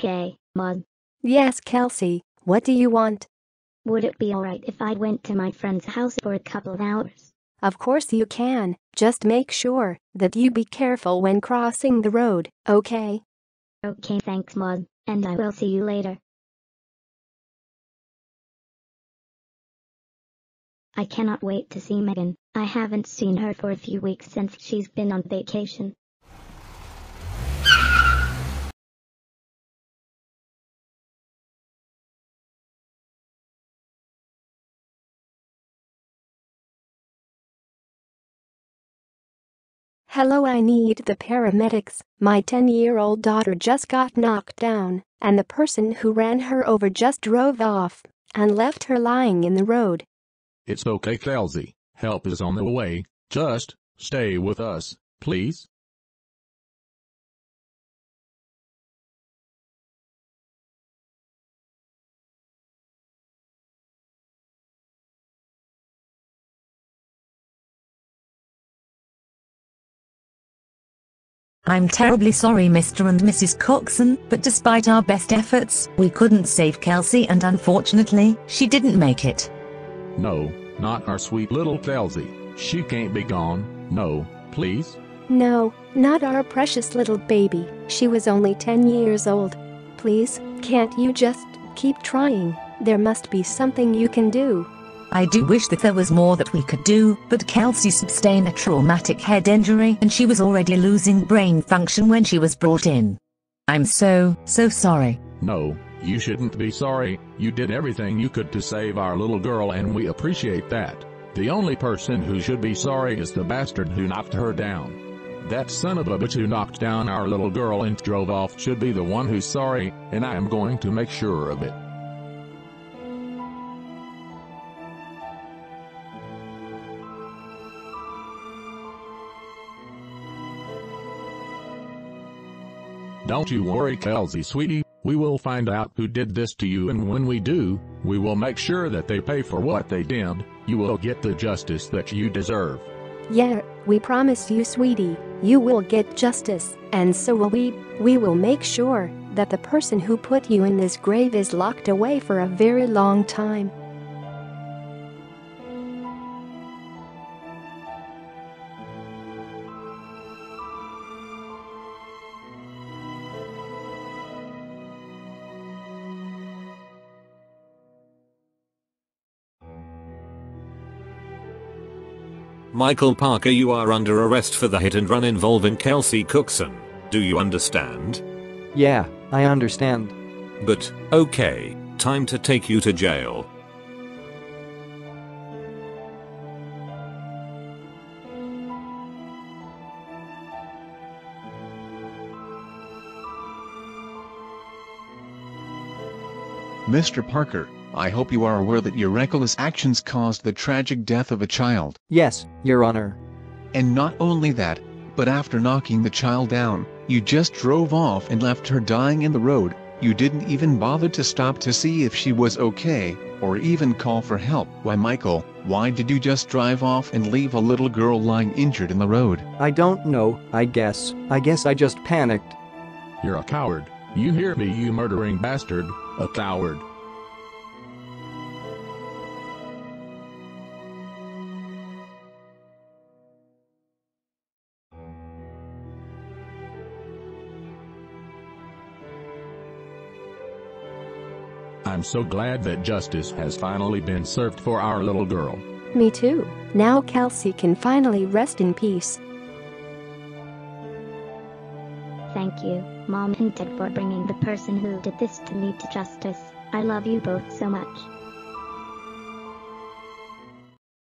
Hey, Mom, Yes, Kelsie, what do you want? would it be alright if I went to my friend's house for a couple of hours? Of course you can, just make sure that you be careful when crossing the road, okay? Okay, thanks, Mom, and I will see you later. I cannot wait to see Megan. I haven't seen her for a few weeks since she's been on vacation. Hello, I need the paramedics. My 10 year old daughter just got knocked down, and the person who ran her over just drove off and left her lying in the road. It's okay, Kelsie. Help is on the way. Just stay with us, please. I'm terribly sorry Mr. and Mrs. Cookson, but despite our best efforts, we couldn't save Kelsie and unfortunately, she didn't make it. No, not our sweet little Kelsie. She can't be gone. No, please. No, not our precious little baby. She was only 10 years old. Please, can't you just keep trying? There must be something you can do. I do wish that there was more that we could do, but Kelsie sustained a traumatic head injury and she was already losing brain function when she was brought in. I'm so, so sorry. No, you shouldn't be sorry. You did everything you could to save our little girl and we appreciate that. The only person who should be sorry is the bastard who knocked her down. That son of a bitch who knocked down our little girl and drove off should be the one who's sorry, and I am going to make sure of it. Don't you worry Kelsie sweetie, we will find out who did this to you and when we do, we will make sure that they pay for what they did, you will get the justice that you deserve. Yeah, we promise you, sweetie, you will get justice, and so will we. We will make sure that the person who put you in this grave is locked away for a very long time. Michael Parker you are under arrest for the hit and run involving Kelsie Cookson. Do you understand? Yeah, I understand. But, okay, time to take you to jail. Mr. Parker, I hope you are aware that your reckless actions caused the tragic death of a child. Yes, Your Honor. And not only that, but after knocking the child down, you just drove off and left her dying in the road. You didn't even bother to stop to see if she was okay, or even call for help. Why Michael, why did you just drive off and leave a little girl lying injured in the road? I don't know, I guess. I guess I just panicked. You're a coward. You hear me you murdering bastard, a coward. I'm so glad that justice has finally been served for our little girl. Me too. Now Kelsie can finally rest in peace. Thank you, Mom and Dad for bringing the person who did this to me to justice. I love you both so much.